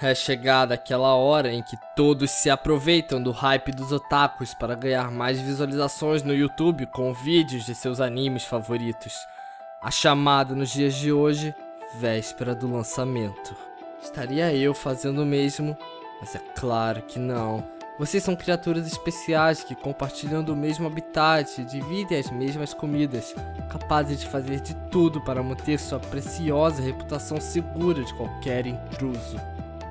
É chegada aquela hora em que todos se aproveitam do hype dos otakus para ganhar mais visualizações no YouTube com vídeos de seus animes favoritos. A chamada nos dias de hoje, véspera do lançamento. Estaria eu fazendo o mesmo? Mas é claro que não. Vocês são criaturas especiais que compartilham do mesmo habitat, dividem as mesmas comidas, capazes de fazer de tudo para manter sua preciosa reputação segura de qualquer intruso.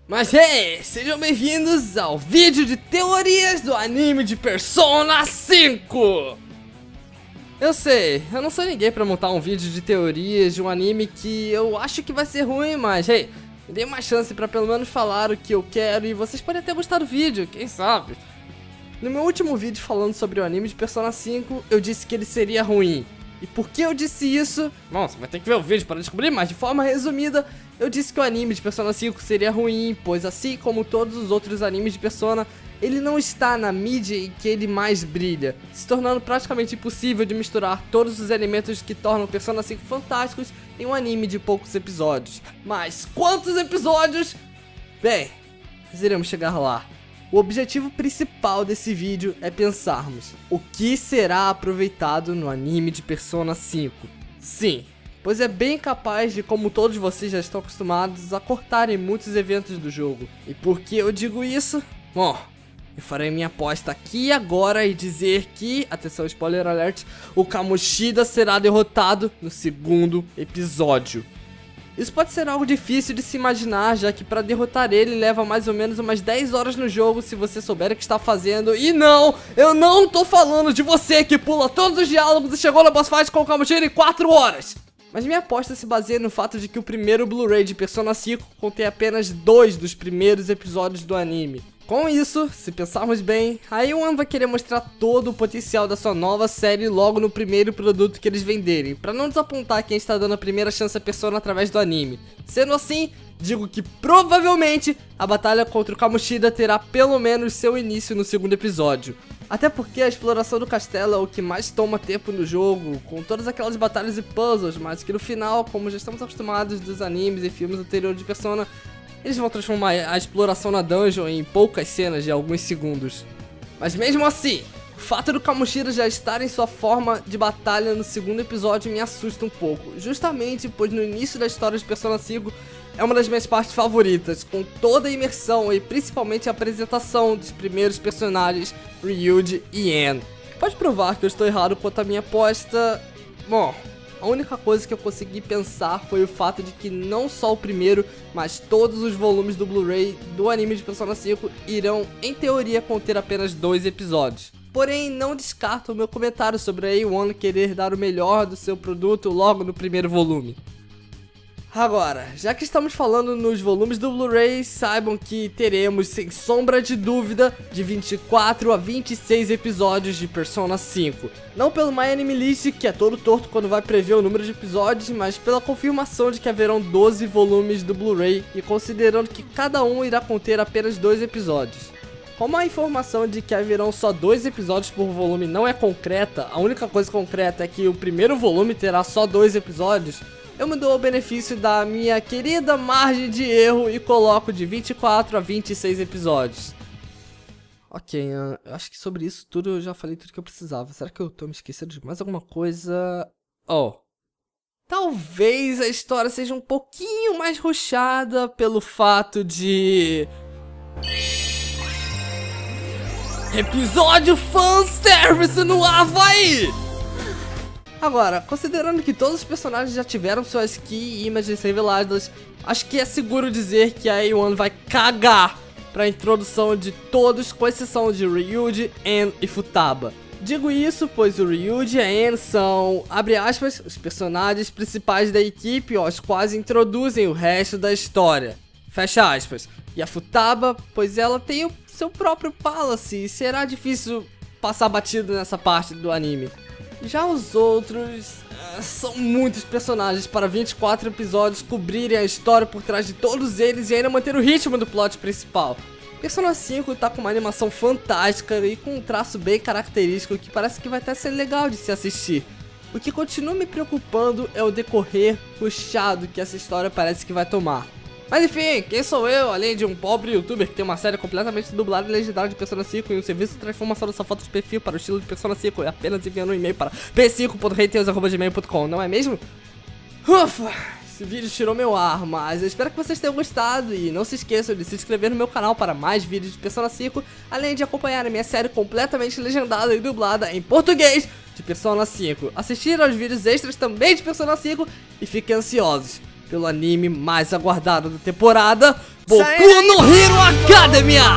Mas hey, sejam bem-vindos ao vídeo de teorias do anime de Persona 5! Eu sei, eu não sou ninguém pra montar um vídeo de teorias de um anime que eu acho que vai ser ruim, mas hey, me dê uma chance pra pelo menos falar o que eu quero e vocês podem até gostar do vídeo, quem sabe? No meu último vídeo falando sobre o anime de Persona 5, eu disse que ele seria ruim. E por que eu disse isso? Bom, você vai ter que ver o vídeo para descobrir, mas de forma resumida, eu disse que o anime de Persona 5 seria ruim, pois assim como todos os outros animes de Persona, ele não está na mídia em que ele mais brilha, se tornando praticamente impossível de misturar todos os elementos que tornam Persona 5 fantásticos em um anime de poucos episódios. Mas quantos episódios? Bem, nós iremos chegar lá. O objetivo principal desse vídeo é pensarmos o que será aproveitado no anime de Persona 5. Sim, pois é bem capaz de, como todos vocês já estão acostumados, a cortarem muitos eventos do jogo. E por que eu digo isso? Bom, eu farei minha aposta aqui agora e dizer que, atenção spoiler alert, o Kamoshida será derrotado no segundo episódio. Isso pode ser algo difícil de se imaginar, já que para derrotar ele leva mais ou menos umas 10 horas no jogo se você souber o que está fazendo. E não, eu não tô falando de você que pula todos os diálogos e chegou na boss fight com o Kamoshida em 4 horas. Mas minha aposta se baseia no fato de que o primeiro Blu-ray de Persona 5 contém apenas dois dos primeiros episódios do anime. Com isso, se pensarmos bem, a A1 vai querer mostrar todo o potencial da sua nova série logo no primeiro produto que eles venderem, para não desapontar quem está dando a primeira chance a Persona através do anime. Sendo assim, digo que provavelmente a batalha contra o Kamoshida terá pelo menos seu início no segundo episódio. Até porque a exploração do castelo é o que mais toma tempo no jogo, com todas aquelas batalhas e puzzles, mas que no final, como já estamos acostumados dos animes e filmes anteriores de Persona, eles vão transformar a exploração na dungeon em poucas cenas de alguns segundos. Mas mesmo assim, o fato do Kamoshida já estar em sua forma de batalha no segundo episódio me assusta um pouco, justamente pois no início da história de Persona 5 é uma das minhas partes favoritas, com toda a imersão e principalmente a apresentação dos primeiros personagens, Ryuji e Anne. Pode provar que eu estou errado quanto à minha aposta? Bom, a única coisa que eu consegui pensar foi o fato de que não só o primeiro, mas todos os volumes do Blu-ray do anime de Persona 5 irão, em teoria, conter apenas dois episódios. Porém, não descarto o meu comentário sobre a A1 querer dar o melhor do seu produto logo no primeiro volume. Agora, já que estamos falando nos volumes do Blu-ray, saibam que teremos, sem sombra de dúvida, de 24 a 26 episódios de Persona 5. Não pelo MyAnimeList, que é todo torto quando vai prever o número de episódios, mas pela confirmação de que haverão 12 volumes do Blu-ray e considerando que cada um irá conter apenas dois episódios. Como a informação de que haverão só dois episódios por volume não é concreta, a única coisa concreta é que o primeiro volume terá só dois episódios, eu me dou o benefício da minha querida margem de erro e coloco de 24 a 26 episódios. Ok, eu acho que sobre isso tudo eu já falei tudo que eu precisava. Será que eu tô me esquecendo de mais alguma coisa? Oh. Talvez a história seja um pouquinho mais ruchada pelo fato de... Episódio fanservice no Havaí! Agora, considerando que todos os personagens já tiveram suas key images reveladas, acho que é seguro dizer que a A1 vai cagar para introdução de todos, com exceção de Ryuji, En e Futaba. Digo isso pois o Ryuji e a En são, abre aspas, os personagens principais da equipe, os quase introduzem o resto da história. Fecha aspas. E a Futaba, pois ela tem o seu próprio palace e será difícil passar batido nessa parte do anime. Já os outros uh, são muitos personagens para 24 episódios cobrirem a história por trás de todos eles e ainda manter o ritmo do plot principal. Persona 5 tá com uma animação fantástica e com um traço bem característico que parece que vai até ser legal de se assistir. O que continua me preocupando é o decorrer puxado que essa história parece que vai tomar. Mas enfim, quem sou eu, além de um pobre youtuber que tem uma série completamente dublada e legendada de Persona 5 e um serviço de transformação dessa foto de perfil para o estilo de Persona 5 e apenas enviando um e-mail para p5.reiteus.gmail.com, não é mesmo? Ufa! Esse vídeo tirou meu ar, mas eu espero que vocês tenham gostado e não se esqueçam de se inscrever no meu canal para mais vídeos de Persona 5, além de acompanhar a minha série completamente legendada e dublada em português de Persona 5. Assistir aos vídeos extras também de Persona 5 e fiquem ansiosos pelo anime mais aguardado da temporada, Boku no Hero Academia!